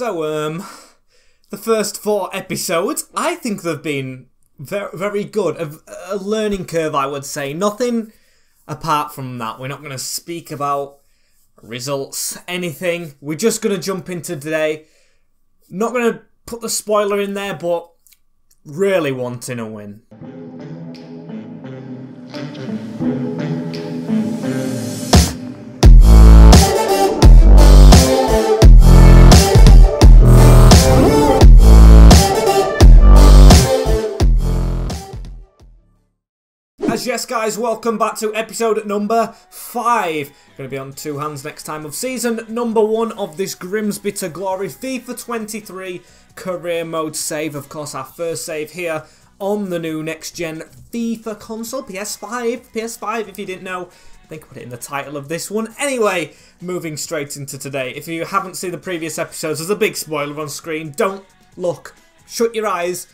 So, um, the first four episodes, I think they've been very, very good. A, a learning curve, I would say. Nothing apart from that. We're not going to speak about results, anything. We're just going to jump into today. Not going to put the spoiler in there, but really wanting a win. As yes, guys, welcome back to episode number five. Going to be on two hands next time of season number one of this Grimsby to Glory FIFA 23 career mode save. Of course, our first save here on the new next gen FIFA console, PS5. PS5, if you didn't know. I think I put it in the title of this one. Anyway, moving straight into today. If you haven't seen the previous episodes, there's a big spoiler on screen. Don't look. Shut your eyes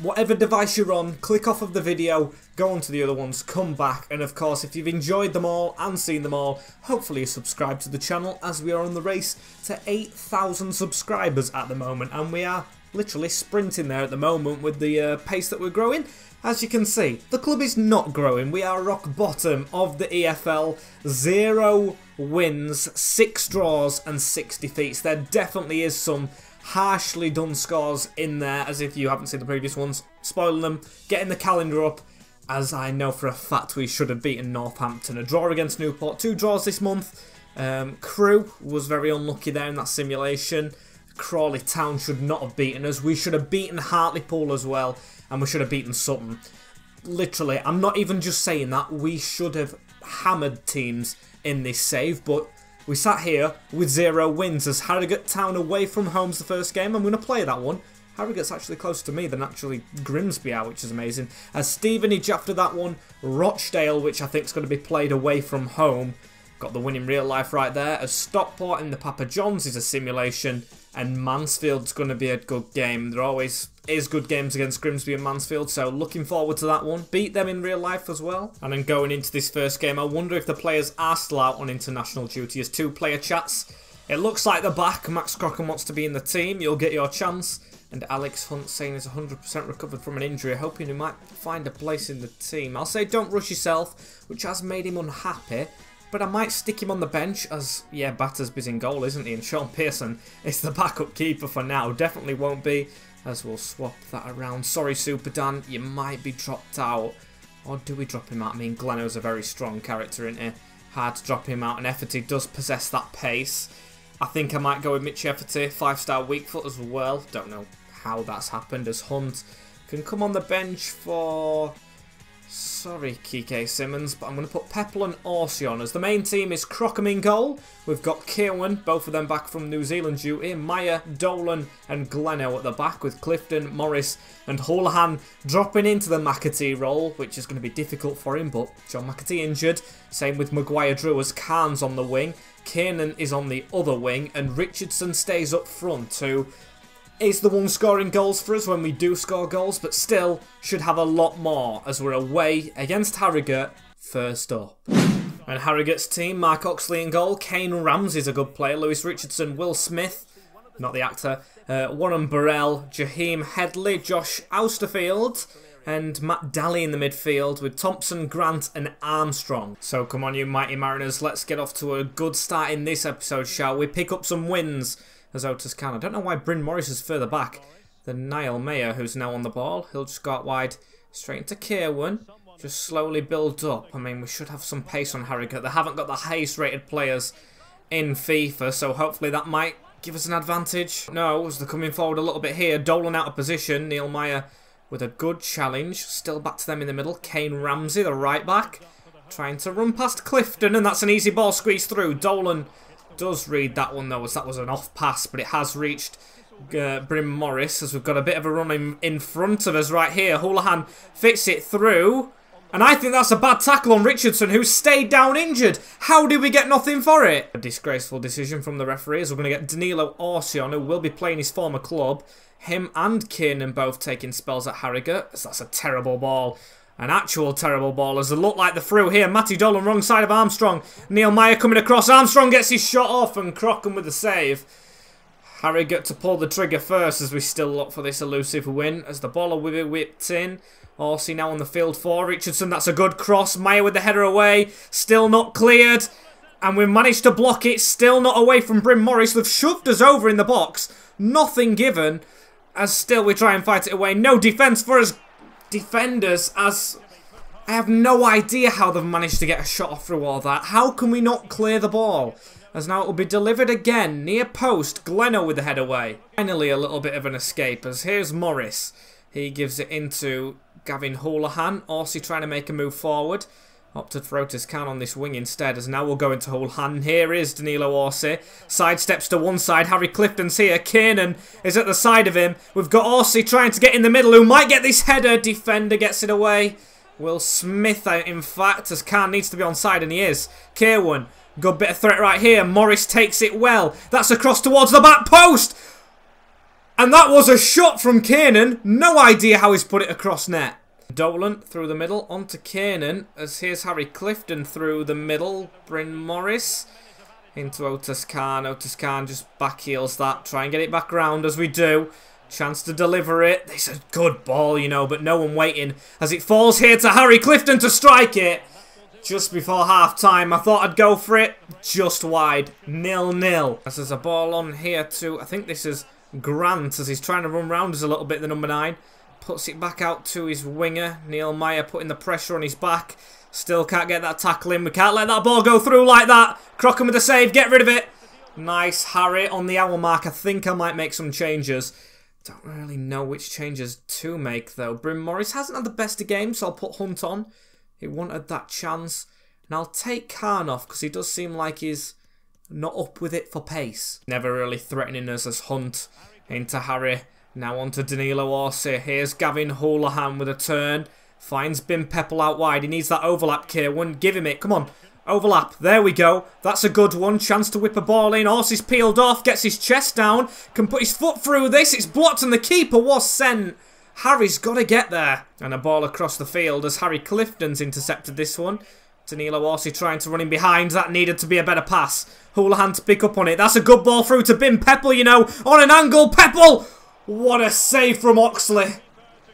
whatever device you're on, click off of the video, go on to the other ones, come back, and of course, if you've enjoyed them all and seen them all, hopefully you subscribe to the channel as we are on the race to 8,000 subscribers at the moment, and we are literally sprinting there at the moment with the uh, pace that we're growing. As you can see, the club is not growing. We are rock bottom of the EFL. Zero wins, six draws, and six defeats. There definitely is some harshly done scores in there, as if you haven't seen the previous ones. Spoiling them, getting the calendar up, as I know for a fact we should have beaten Northampton. A draw against Newport, two draws this month. Um, Crewe was very unlucky there in that simulation. Crawley Town should not have beaten us. We should have beaten Hartlepool as well, and we should have beaten Sutton. Literally, I'm not even just saying that. We should have hammered teams in this save, but we sat here with zero wins as Harrogate Town away from home's the first game. I'm going to play that one. Harrogate's actually closer to me than actually Grimsby are, which is amazing. As Stevenage after that one, Rochdale, which I think is going to be played away from home. Got the win in real life right there. As Stockport in the Papa John's is a simulation. And Mansfield's going to be a good game. They're always is good games against Grimsby and Mansfield, so looking forward to that one. Beat them in real life as well. And then going into this first game, I wonder if the players are still out on international duty as two player chats. It looks like the back. Max Crocombe wants to be in the team. You'll get your chance. And Alex Hunt saying he's 100% recovered from an injury, hoping he might find a place in the team. I'll say don't rush yourself, which has made him unhappy. But I might stick him on the bench as, yeah, Batter's Battersby's in goal, isn't he? And Sean Pearson is the backup keeper for now. Definitely won't be, as we'll swap that around. Sorry, Super Dan, you might be dropped out. Or do we drop him out? I mean, Gleno's a very strong character, isn't he? Hard to drop him out, and Efforty does possess that pace. I think I might go with Mitch Efforty, five-star weak foot as well. Don't know how that's happened, as Hunt can come on the bench for Sorry, Kike Simmons, but I'm going to put Pepple and Orsi on as the main team is Crocombe in goal. We've got Kirwan, both of them back from New Zealand duty. Maher, Dolan and Gleno at the back with Clifton, Morris and Holohan dropping into the McAtee role, which is going to be difficult for him, but John McAtee injured. Same with Maguire Drew as Carnes on the wing. Kiernan is on the other wing and Richardson stays up front too is the one scoring goals for us when we do score goals, but still should have a lot more as we're away against Harrogate first up. And Harrogate's team, Mark Oxley in goal, Kane Ramsey's a good player, Lewis Richardson, Will Smith, not the actor, uh, Warren Burrell, Jaheim Headley, Josh Austerfield, and Matt Daly in the midfield with Thompson, Grant and Armstrong. So come on you mighty Mariners, let's get off to a good start in this episode, shall we? Pick up some wins as Otis can. I don't know why Bryn Morris is further back than Niall Maher, who's now on the ball. He'll just go out wide straight into Kirwan. Just slowly build up. I mean, we should have some pace on Harrogate. They haven't got the highest rated players in FIFA, so hopefully that might give us an advantage. No, as they're coming forward a little bit here. Dolan out of position. Neil Maher with a good challenge. Still back to them in the middle. Kane Ramsey, the right back. Trying to run past Clifton, and that's an easy ball squeezed through. Dolan does read that one though as that was an off pass, but it has reached uh, Bryn Morris as we've got a bit of a run in, in front of us right here. Holohan fits it through. And I think that's a bad tackle on Richardson, who stayed down injured. How did we get nothing for it? A disgraceful decision from the referees. we're going to get Danilo Orsion, who will be playing his former club. Him and Kiernan both taking spells at Harrogate, that's a terrible ball. An actual terrible ball as they look like the through here. Matty Dolan wrong side of Armstrong. Neil Maher coming across. Armstrong gets his shot off and Crocombe with the save. Harry Harrogate to pull the trigger first as we still look for this elusive win. As the ball be whipped in. Orsi now on the field for Richardson. That's a good cross. Maher with the header away. Still not cleared. And we've managed to block it. Still not away from Bryn Morris. They've shoved us over in the box. Nothing given. As still we try and fight it away. No defence for us defenders as I have no idea how they've managed to get a shot off through all that. How can we not clear the ball? As now it will be delivered again, near post, Gleno with the head away. Finally a little bit of an escape, as here's Morris. He gives it into Gavin Holohan. Orsi trying to make a move forward. Opted for Otis Khan on this wing instead, as now we'll go into Holohan. Here is Danilo Orsi. Sidesteps to one side. Harry Clifton's here. Kiernan is at the side of him. We've got Orsi trying to get in the middle, who might get this header. Defender gets it away. Will Smith, uh, in fact, as Khan needs to be on side, and he is. Kirwan, good bit of threat right here. Morris takes it well. That's across towards the back post. And that was a shot from Kiernan. No idea how he's put it across net. Dolan through the middle onto Kiernan as here's Harry Clifton through the middle. Bryn Morris into Otis Khan. Otis Khan just back heels that. Try and get it back round as we do. Chance to deliver it. It's a good ball, you know, but no one waiting as it falls here to Harry Clifton to strike it. Just before half time, I thought I'd go for it. Just wide. Nil nil. As there's a ball on here too. I think this is Grant as he's trying to run round us a little bit, the number nine. Puts it back out to his winger. Neil Maher putting the pressure on his back. Still can't get that tackle in. We can't let that ball go through like that. Crocombe with the save. Get rid of it. Nice Harry on the hour mark. I think I might make some changes. Don't really know which changes to make though. Bryn Morris hasn't had the best of games, so I'll put Hunt on. He wanted that chance. And I'll take Khan off because he does seem like he's not up with it for pace. Never really threatening us as Hunt into Harry. Now on to Danilo Orsi. Here's Gavin Holohan with a turn. Finds Bim Pepple out wide. He needs that overlap, Kirwan. Give him it. Come on. Overlap. There we go. That's a good one. Chance to whip a ball in. Orsi's peeled off. Gets his chest down. Can put his foot through this. It's blocked and the keeper was sent. Harry's got to get there. And a ball across the field as Harry Clifton's intercepted this one. Danilo Orsi trying to run in behind. That needed to be a better pass. Holohan to pick up on it. That's a good ball through to Bim Pepple, you know. On an angle. Pepple! What a save from Oxley.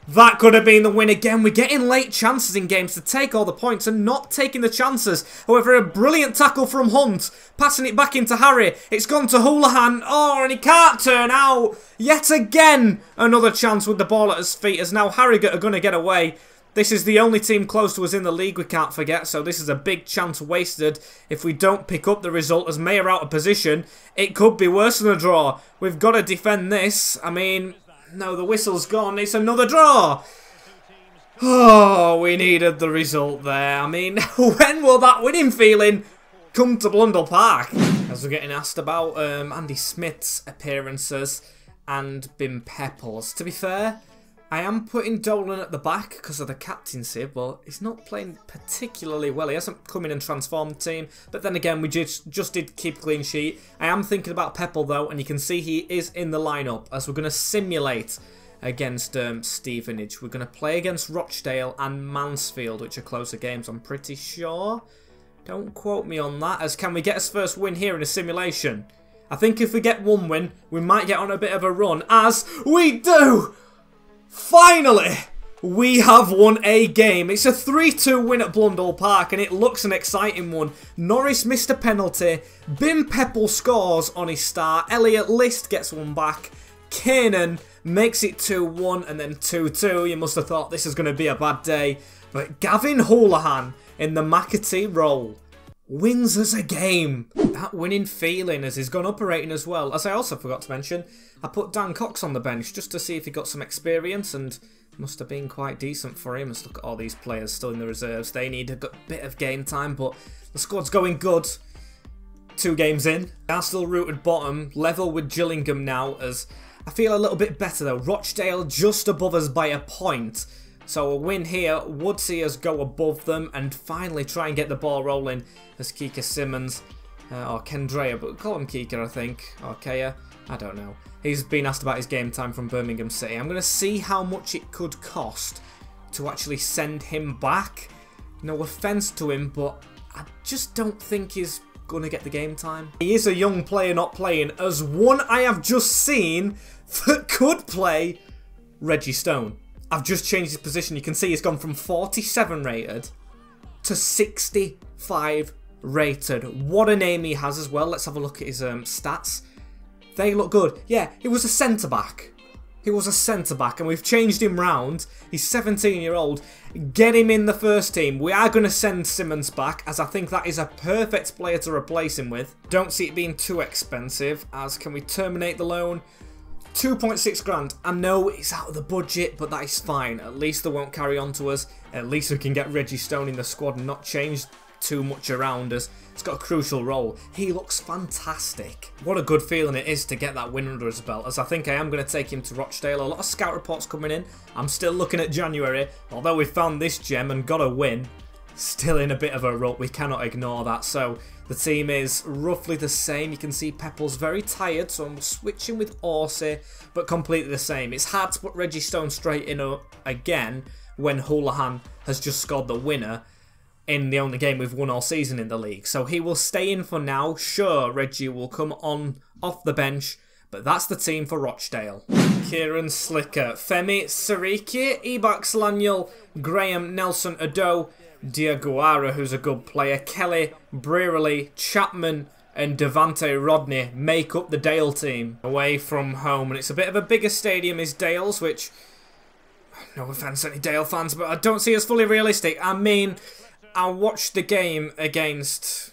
That could have been the win again. We're getting late chances in games to take all the points and not taking the chances. However, a brilliant tackle from Hunt. Passing it back into Harry. It's gone to Holohan. Oh, and he can't turn out. Yet again, another chance with the ball at his feet as now Harrogate are going to get away. This is the only team close to us in the league, we can't forget, so this is a big chance wasted. If we don't pick up the result as Mayor out of position, it could be worse than a draw. We've got to defend this. I mean, no, the whistle's gone. It's another draw. Oh, we needed the result there. I mean, when will that winning feeling come to Blundell Park? As we're getting asked about um, Andy Smith's appearances and Bim Pepples. To be fair, I am putting Dolan at the back because of the captaincy, but he's not playing particularly well. He hasn't come in and transformed the team, but then again, we just, just did keep clean sheet. I am thinking about Pepple though, and you can see he is in the lineup as we're going to simulate against um, Stevenage. We're going to play against Rochdale and Mansfield, which are closer games, I'm pretty sure. Don't quote me on that, as can we get us first win here in a simulation? I think if we get one win, we might get on a bit of a run, as we do! Finally! We have won a game. It's a 3-2 win at Blundell Park and it looks an exciting one. Norris missed a penalty. Bim Pepple scores on his start. Elliot List gets one back. Kanan makes it 2-1 and then 2-2. You must have thought this is going to be a bad day. But Gavin Holohan in the McAtee role wins us a game. That winning feeling as he's gone operating as well. As I also forgot to mention, I put Dan Cox on the bench just to see if he got some experience and must have been quite decent for him. Let's look at all these players still in the reserves. They need a bit of game time, but the squad's going good. Two games in. Are still rooted bottom, level with Gillingham now as I feel a little bit better though. Rochdale just above us by a point. So a win here would see us go above them and finally try and get the ball rolling as Kika Simmons, uh, or Kendrea, but call him Kika I think, or Kea, I don't know. He's been asked about his game time from Birmingham City. I'm going to see how much it could cost to actually send him back. No offence to him, but I just don't think he's going to get the game time? He is a young player not playing, as one I have just seen that could play Reggie Stone. I've just changed his position. You can see he's gone from 47 rated to 65 rated. What a name he has as well. Let's have a look at his um, stats. They look good. Yeah, he was a centre back. He was a centre back, and we've changed him round. He's 17 year old. Get him in the first team. We are going to send Simmons back, as I think that is a perfect player to replace him with. Don't see it being too expensive, as can we terminate the loan? 2.6 grand. I know it's out of the budget, but that is fine. At least they won't carry on to us. At least we can get Reggie Stone in the squad and not change too much around us. It's got a crucial role. He looks fantastic. What a good feeling it is to get that win under his belt, as I think I am going to take him to Rochdale. A lot of scout reports coming in. I'm still looking at January. Although we found this gem and got a win, still in a bit of a rut. We cannot ignore that. So the team is roughly the same. You can see Pepple's very tired, so I'm switching with Orsi, but completely the same. It's hard to put Reggie Stone straight in again when Holohan has just scored the winner in the only game we've won all season in the league. So he will stay in for now. Sure, Reggie will come on off the bench, but that's the team for Rochdale. Kieran Slicker, Femi Seriki, Ebax Laniel, Graham Nelson Ado, Diaguara, who's a good player, Kelly, Brearley, Chapman, and Devante Rodney make up the Dale team away from home. And it's a bit of a bigger stadium is Dale's, which, no offence to any Dale fans, but I don't see as fully realistic. I mean, I watched the game against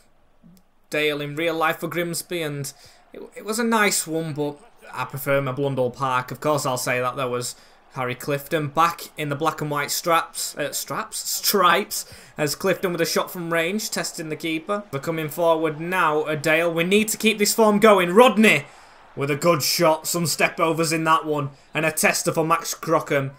Dale in real life for Grimsby, and it, it was a nice one, but I prefer my Blundell Park. Of course, I'll say that there was Harry Clifton back in the black and white straps, uh, straps, stripes, as Clifton with a shot from range, testing the keeper. We're coming forward now, Adale. We need to keep this form going. Rodney with a good shot, some step overs in that one, and a tester for Max Crocombe.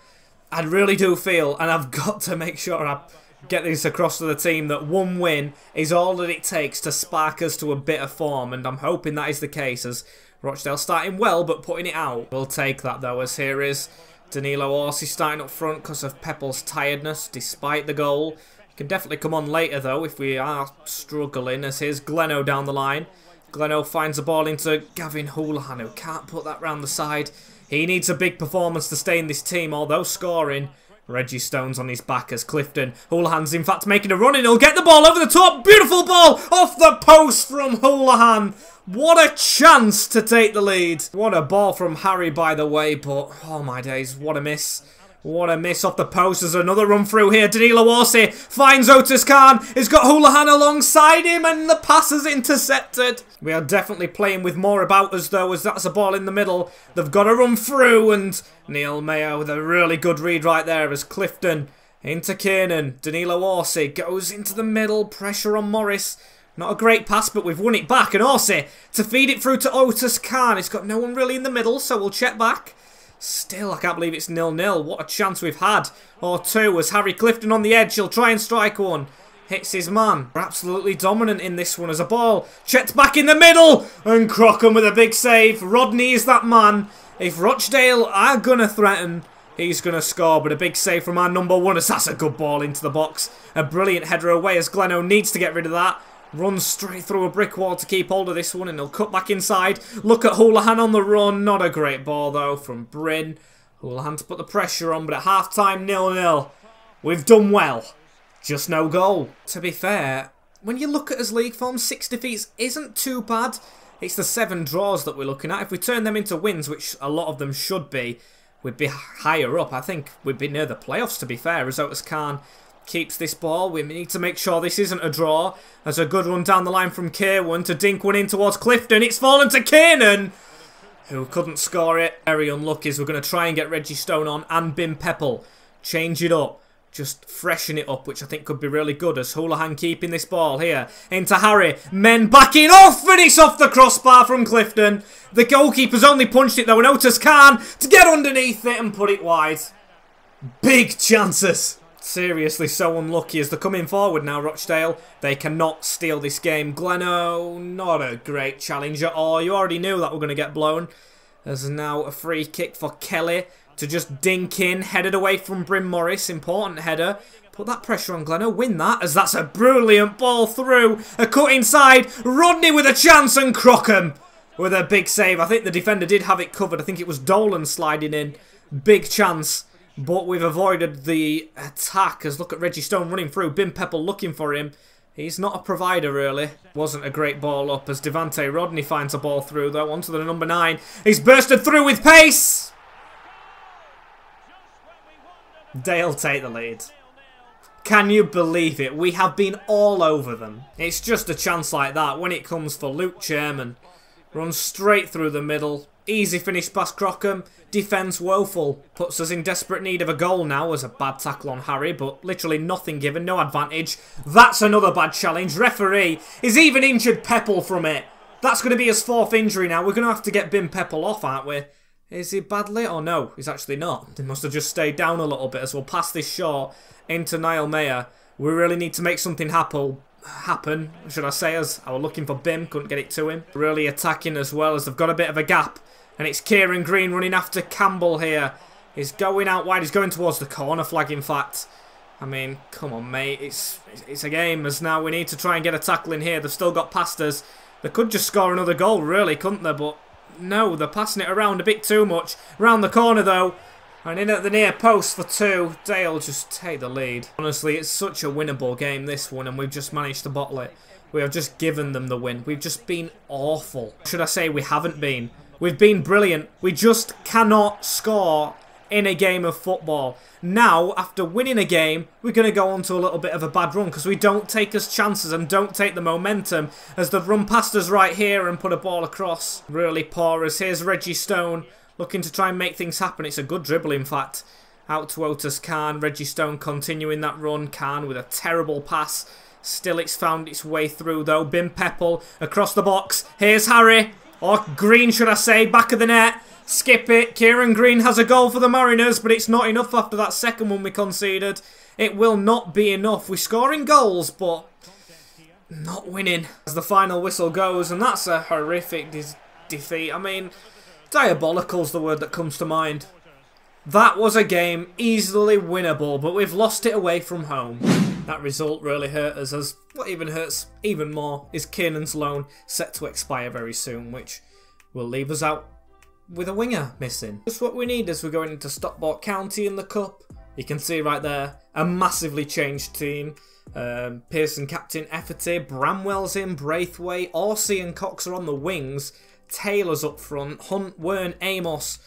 I really do feel, and I've got to make sure I get this across to the team, that one win is all that it takes to spark us to a bit of form, and I'm hoping that is the case, as Rochdale starting well, but putting it out. We'll take that, though, as here is Danilo Orsi starting up front because of Pepple's tiredness, despite the goal. He can definitely come on later, though, if we are struggling, as here's Gleno down the line. Gleno finds the ball into Gavin Holohan, who can't put that round the side. He needs a big performance to stay in this team, although scoring. Reggie Stone's on his back as Clifton. Holohan's in fact making a run and he'll get the ball over the top. Beautiful ball off the post from Holohan. What a chance to take the lead. What a ball from Harry, by the way, but oh my days, what a miss. What a miss off the post. There's another run through here. Danilo Orsi finds Otis Khan. He's got Holohan alongside him and the pass is intercepted. We are definitely playing with more about us though as that's a ball in the middle. They've got to run through and Neil Mayo with a really good read right there as Clifton into Kiernan. Danilo Orsi goes into the middle. Pressure on Morris. Not a great pass, but we've won it back. And Orsi to feed it through to Otis Khan. It's got no one really in the middle, so we'll check back. Still, I can't believe it's nil-nil. What a chance we've had. Or two, as Harry Clifton on the edge. He'll try and strike one. Hits his man. We're absolutely dominant in this one as a ball. Checked back in the middle. And Crocombe with a big save. Rodney is that man. If Rochdale are going to threaten, he's going to score. But a big save from our number one that's a good ball into the box. A brilliant header away as Gleno needs to get rid of that. Runs straight through a brick wall to keep hold of this one and he'll cut back inside. Look at Holohan on the run. Not a great ball though from Bryn. Holohan to put the pressure on but at half time nil-nil. We've done well. Just no goal. To be fair, when you look at his league form, six defeats isn't too bad. It's the seven draws that we're looking at. If we turn them into wins, which a lot of them should be, we'd be higher up. I think we'd be near the playoffs, to be fair. As Otis Khan keeps this ball. We need to make sure this isn't a draw. There's a good run down the line from Kirwan to dink one in towards Clifton. It's fallen to Kiernan, who couldn't score it. Very unlucky as we're going to try and get Reggie Stone on and Bim Pepple. Change it up. Just freshen it up, which I think could be really good as Holohan keeping this ball here. Into Harry. Men backing off and it's off the crossbar from Clifton. The goalkeeper's only punched it though and Otis Khan to get underneath it and put it wide. Big chances. Seriously, so unlucky as they're coming forward now, Rochdale. They cannot steal this game. Gleno, not a great challenger. Oh, you already knew that we're going to get blown. There's now a free kick for Kelly. to just dink in, headed away from Bryn Morris, important header. Put that pressure on Gleno, win that, as that's a brilliant ball through. A cut inside, Rodney with a chance and Crocombe with a big save. I think the defender did have it covered. I think it was Dolan sliding in. Big chance, but we've avoided the attack as look at Reggie Stone running through. Bim Pepple looking for him. He's not a provider, really. Wasn't a great ball up as Devante Rodney finds a ball through, though, onto the number nine. He's bursted through with pace! Dale take the lead. Can you believe it? We have been all over them. It's just a chance like that when it comes for Luke Charman. Runs straight through the middle. Easy finish past Crocombe. Defence woeful. Puts us in desperate need of a goal now as a bad tackle on Harry, but literally nothing given, no advantage. That's another bad challenge. Referee is even injured Pepple from it. That's going to be his fourth injury now. We're going to have to get Bim Pepple off, aren't we? Is he badly? or no, he's actually not. He must have just stayed down a little bit as we'll pass this short into Niall Maher. We really need to make something happen, happen, should I say, as I was looking for Bim, couldn't get it to him. Really attacking as well as they've got a bit of a gap. And it's Kieran Green running after Campbell here. He's going out wide, he's going towards the corner flag in fact. I mean, come on mate, it's it's a game as now we need to try and get a tackle in here. They've still got past us. They could just score another goal really, couldn't they? But no, they're passing it around a bit too much. Round the corner though. And in at the near post for two. Dale just take the lead. Honestly, it's such a winnable game, this one, and we've just managed to bottle it. We have just given them the win. We've just been awful. Should I say we haven't been? We've been brilliant. We just cannot score in a game of football. Now, after winning a game, we're going to go on to a little bit of a bad run because we don't take us chances and don't take the momentum as they've run past us right here and put a ball across. Really poor as here's Reggie Stone looking to try and make things happen. It's a good dribble, in fact. Out to Otis Khan. Reggie Stone continuing that run. Khan with a terrible pass. Still, it's found its way through, though. Bim Pepple across the box. Here's Harry. Or Green, should I say. Back of the net. Skip it. Kieran Green has a goal for the Mariners, but it's not enough after that second one we conceded. It will not be enough. We're scoring goals, but not winning. As the final whistle goes, and that's a horrific defeat. I mean, diabolical's the word that comes to mind. That was a game easily winnable, but we've lost it away from home. That result really hurt us, as what even hurts even more is Kiernan's loan set to expire very soon, which will leave us out with a winger missing. Just what we need as we're going into Stockport County in the Cup. You can see right there, a massively changed team. Um, Pearson captain Efforty, Bramwell's in, Braithwaite, Orsi and Cox are on the wings. Taylor's up front, Hunt, Wern, Amos,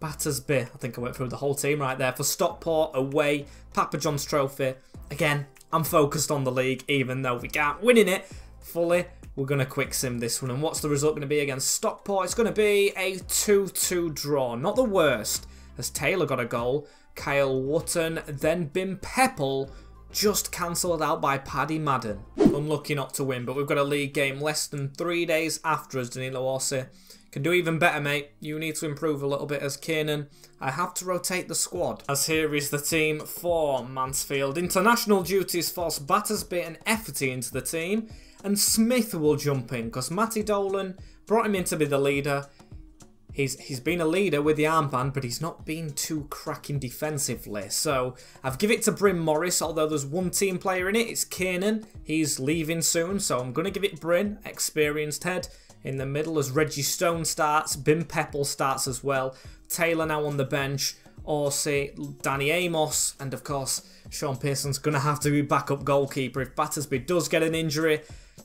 Battersby. I think I went through the whole team right there. For Stockport, away, Papa John's Trophy. Again, I'm focused on the league, even though we can't winning it fully. We're going to quick sim this one. And what's the result going to be against Stockport? It's going to be a 2-2 draw. Not the worst, as Taylor got a goal. Kyle Wootton, then Bim Pepple, just cancelled out by Paddy Madden. Unlucky not to win, but we've got a league game less than three days after us, Danilo Orsi. Can do even better, mate. You need to improve a little bit as Kiernan. I have to rotate the squad. As here is the team for Mansfield. International duties force Battersby and Efforty into the team. And Smith will jump in because Matty Dolan brought him in to be the leader. He's he's been a leader with the armband, but he's not been too cracking defensively. So I've give it to Bryn Morris, although there's one team player in it. It's Kiernan. He's leaving soon, so I'm going to give it Bryn, experienced head. In the middle as Reggie Stone starts, Bim Pepple starts as well. Taylor now on the bench. Orsi, Danny Amos, and of course, Sean Pearson's going to have to be backup goalkeeper if Battersby does get an injury.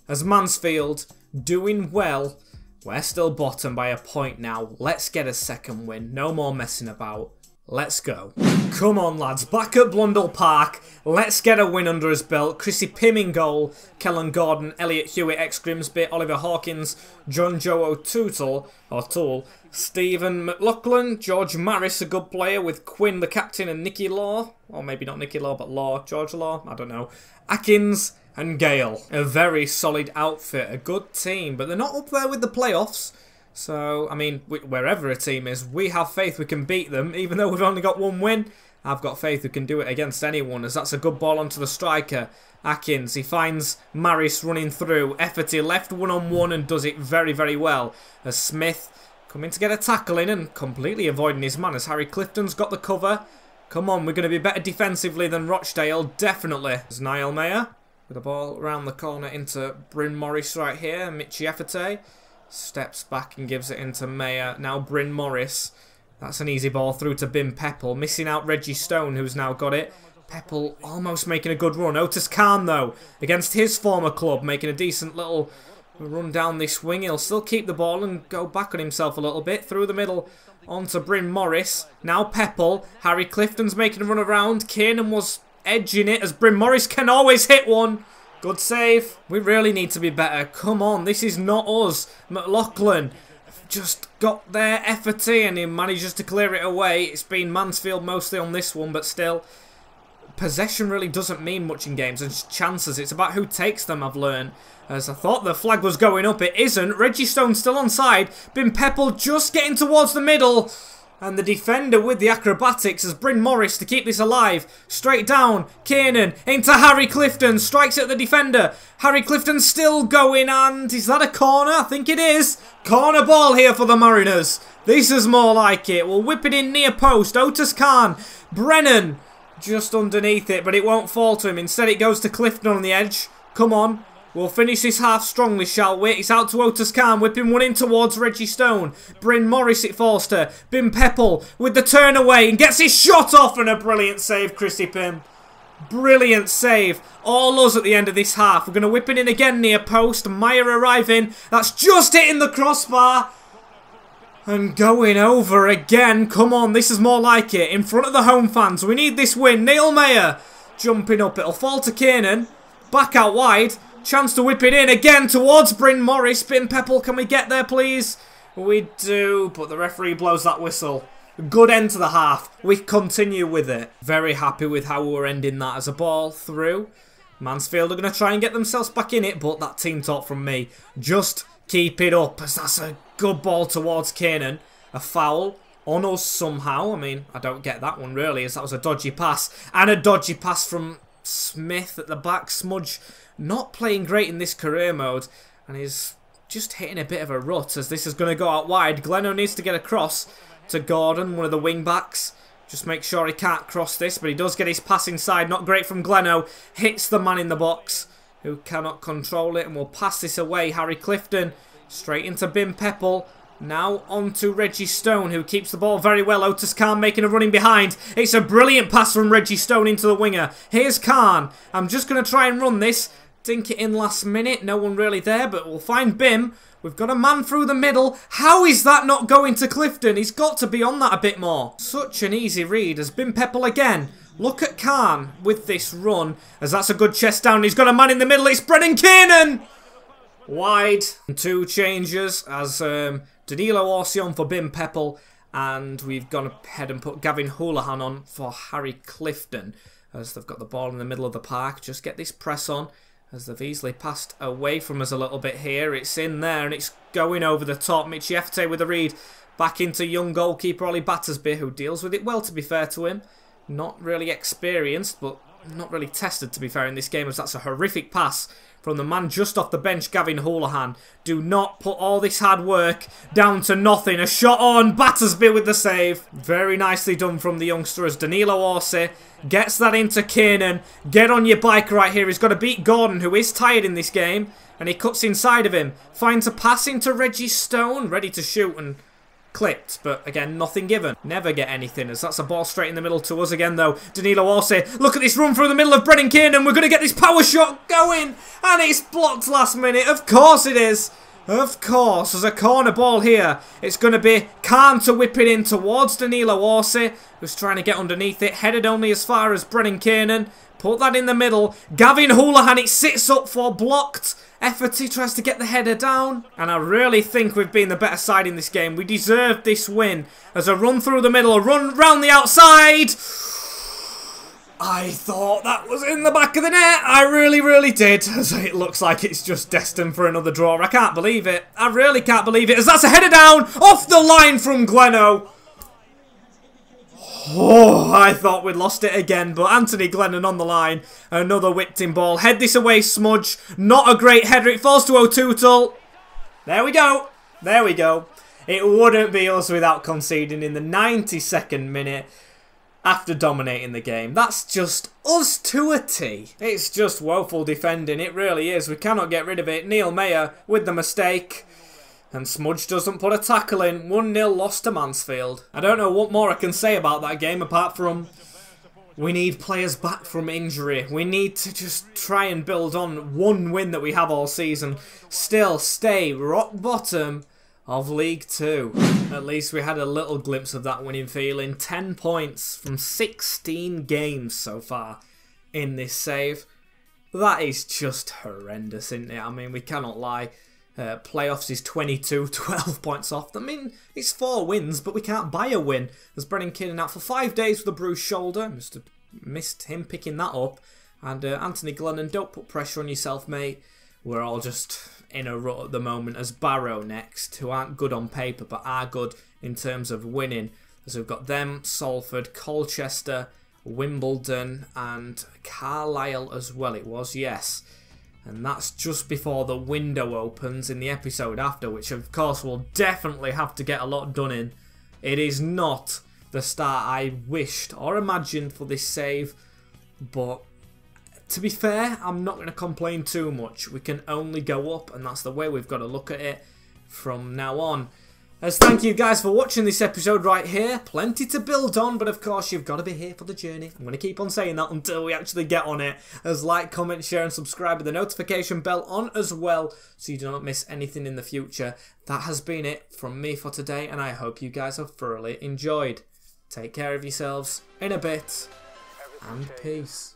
As Mansfield doing well we're still bottom by a point now. Let's get a second win. No more messing about. Let's go. Come on, lads. Back at Blundell Park. Let's get a win under his belt. Chrissy Pym in goal. Kellan Gordon, Elliot Hewitt, ex-Grimsby, Oliver Hawkins, John Joe O'Tootle, or Tool, Stephen McLaughlin, George Maris, a good player, with Quinn, the captain, and Nicky Law. Or maybe not Nicky Law, but Law. George Law? I don't know. Atkins, and Gale. A very solid outfit, a good team, but they're not up there with the playoffs. So, I mean, wherever a team is, we have faith we can beat them, even though we've only got one win. I've got faith we can do it against anyone, as that's a good ball onto the striker. Atkins, he finds Maris running through. Efforty left one-on-one -on -one and does it very, very well. As Smith Coming to get a tackle in and completely avoiding his man as Harry Clifton's got the cover. Come on, we're going to be better defensively than Rochdale, definitely. There's Niall Maher with the ball around the corner into Bryn Morris right here. Michi Efete steps back and gives it into Maher. Now Bryn Morris. That's an easy ball through to Bim Pepple. Missing out Reggie Stone, who's now got it. Pepple almost making a good run. Otis Khan, though, against his former club, making a decent little run down this wing. He'll still keep the ball and go back on himself a little bit. Through the middle onto Bryn Morris. Now Pepple. Harry Clifton's making a run around. Kiernan was edging it as Bryn Morris can always hit one. Good save. We really need to be better. Come on, this is not us. McLaughlin just got there efforty and he manages to clear it away. It's been Mansfield mostly on this one, but still possession really doesn't mean much in games and chances. It's about who takes them, I've learned. As I thought the flag was going up, it isn't. Reggie Stone still on side. Bim Pepple just getting towards the middle. And the defender with the acrobatics as Bryn Morris to keep this alive. Straight down. Kiernan into Harry Clifton. Strikes at the defender. Harry Clifton still going and is that a corner? I think it is. Corner ball here for the Mariners. This is more like it. We'll whip it in near post. Otis Khan. Brennan just underneath it, but it won't fall to him. Instead, it goes to Clifton on the edge. Come on. We'll finish this half strongly, shall we? It's out to Otis Khan, whipping one in towards Reggie Stone. Bryn Morris at Forster. Bim Pepple with the turn away and gets his shot off and a brilliant save, Chrissy Pym. Brilliant save. All us at the end of this half. We're going to whip it in again near post. Maher arriving. That's just hitting the crossbar. And going over again. Come on, this is more like it. In front of the home fans. We need this win. Neil Maher jumping up. It'll fall to Kiernan. Back out wide. Chance to whip it in again towards Bryn Morris. Bim Pepple, can we get there, please? We do, but the referee blows that whistle. Good end to the half. We continue with it. Very happy with how we're ending that as a ball through. Mansfield are going to try and get themselves back in it, but that team talk from me. Just keep it up, as that's a good ball towards Kiernan. A foul on us somehow. I mean, I don't get that one really, as that was a dodgy pass. And a dodgy pass from Smith at the back. Smudge not playing great in this career mode and he's just hitting a bit of a rut as this is going to go out wide. Gleno needs to get across to Gordon, one of the wing backs. Just make sure he can't cross this, but he does get his pass inside. Not great from Gleno. Hits the man in the box who cannot control it and will pass this away. Harry Clifton straight into Bim Pepple. Now on to Reggie Stone, who keeps the ball very well. Otis Khan making a running behind. It's a brilliant pass from Reggie Stone into the winger. Here's Khan. I'm just going to try and run this. Dink it in last minute. No one really there, but we'll find Bim. We've got a man through the middle. How is that not going to Clifton? He's got to be on that a bit more. Such an easy read as Bim Pepple again. Look at Khan with this run, as that's a good chest down. He's got a man in the middle. It's Brennan Kiernan! Wide. Two changes as um, Danilo Orsi for Bim Pepple. And we've gone ahead and put Gavin Holohan on for Harry Clifton. As they've got the ball in the middle of the park. Just get this press on as they've easily passed away from us a little bit here. It's in there and it's going over the top. Michi Efete with a read. Back into young goalkeeper Ollie Battersby, who deals with it well, to be fair to him. Not really experienced, but not really tested, to be fair, in this game, as that's a horrific pass from the man just off the bench, Gavin Holohan. Do not put all this hard work down to nothing. A shot on, Battersby with the save. Very nicely done from the youngster as Danilo Orsi gets that into Kiernan. Get on your bike right here. He's got to beat Gordon, who is tired in this game. And he cuts inside of him. Finds a pass into Reggie Stone, ready to shoot and clipped, but again, nothing given. Never get anything, as that's a ball straight in the middle to us again, though. Danilo Orsi, look at this run through the middle of Brennan Kiernan. We're going to get this power shot going, and it's blocked last minute. Of course it is. Of course, there's a corner ball here. It's going to be Khan to whip it in towards Danilo Orsi, who's trying to get underneath it. Headed only as far as Brennan Kiernan. Put that in the middle. Gavin Holohan, it sits up for blocked. Efforty tries to get the header down. And I really think we've been the better side in this game. We deserved this win. As a run through the middle, a run round the outside. I thought that was in the back of the net. I really, really did. As it looks like it's just destined for another draw. I can't believe it. I really can't believe it. As that's a header down off the line from Gleno. Oh, I thought we'd lost it again, but Anthony Glennon on the line. Another whipped in ball. Head this away, Smudge. Not a great header. It falls to O'Tootle. There we go. There we go. it wouldn't be us without conceding in the 92nd minute after dominating the game. That's just us to a T. It's just woeful defending, it really is. We cannot get rid of it. Neil Maher with the mistake. And Smudge doesn't put a tackle in. 1-0 lost to Mansfield. I don't know what more I can say about that game apart from we need players back from injury. We need to just try and build on one win that we have all season. Still stay rock bottom of League Two. At least we had a little glimpse of that winning feeling. 10 points from 16 games so far in this save. That is just horrendous, isn't it? I mean, we cannot lie. Uh, playoffs is 22, 12 points off. I mean, it's four wins, but we can't buy a win. There's Brennan Kiernan out for five days with a bruised shoulder. Must have missed him picking that up. And uh, Anthony Glennon, don't put pressure on yourself, mate. We're all just in a rut at the moment as Barrow next, who aren't good on paper but are good in terms of winning. As we've got them, Salford, Colchester, Wimbledon, and Carlisle as well. It was, yes. And that's just before the window opens in the episode after, which of course we'll definitely have to get a lot done in. It is not the start I wished or imagined for this save, but to be fair, I'm not going to complain too much. We can only go up, and that's the way we've got to look at it from now on. As thank you guys for watching this episode right here. Plenty to build on, but of course you've got to be here for the journey. I'm going to keep on saying that until we actually get on it. As like, comment, share and subscribe with the notification bell on as well so you do not miss anything in the future. That has been it from me for today and I hope you guys have thoroughly enjoyed. Take care of yourselves in a bit and peace.